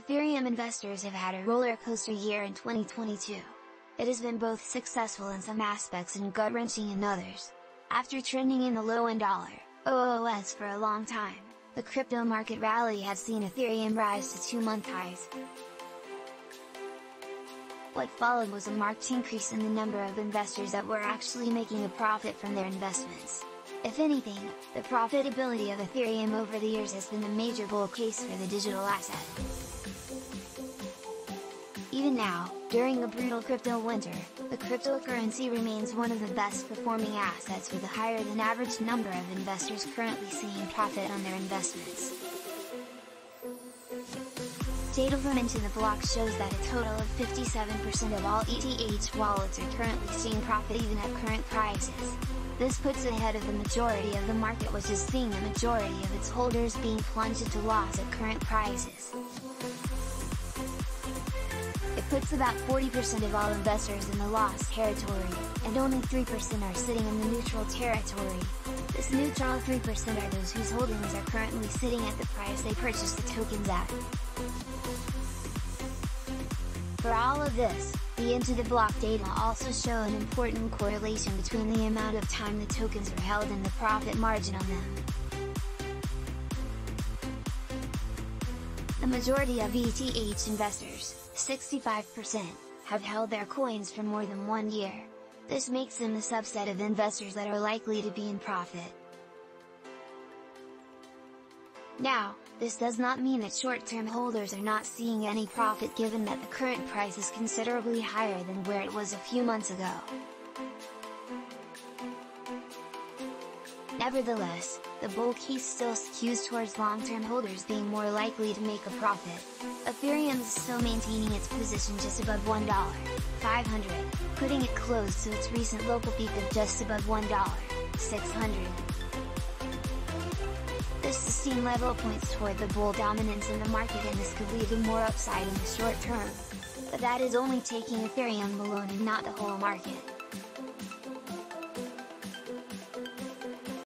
Ethereum investors have had a roller coaster year in 2022. It has been both successful in some aspects and gut-wrenching in others. After trending in the low end dollar, OOS for a long time, the crypto market rally has seen Ethereum rise to two-month highs. What followed was a marked increase in the number of investors that were actually making a profit from their investments. If anything, the profitability of Ethereum over the years has been a major bull case for the digital asset. Even now, during a brutal crypto winter, the cryptocurrency remains one of the best performing assets with a higher than average number of investors currently seeing profit on their investments. Data from Into the Block shows that a total of 57% of all ETH wallets are currently seeing profit even at current prices. This puts it ahead of the majority of the market which is seeing the majority of its holders being plunged into loss at current prices puts about 40% of all investors in the loss territory, and only 3% are sitting in the neutral territory. This neutral 3% are those whose holdings are currently sitting at the price they purchased the tokens at. For all of this, the IntoTheBlock data also show an important correlation between the amount of time the tokens are held and the profit margin on them. The majority of ETH investors, 65%, have held their coins for more than one year. This makes them the subset of investors that are likely to be in profit. Now, this does not mean that short-term holders are not seeing any profit given that the current price is considerably higher than where it was a few months ago. Nevertheless, the bull case still skews towards long-term holders being more likely to make a profit. Ethereum is still maintaining its position just above $1, 500, putting it close to its recent local peak of just above $1, 600. This sustained level points toward the bull dominance in the market and this could lead to more upside in the short term. But that is only taking Ethereum alone and not the whole market.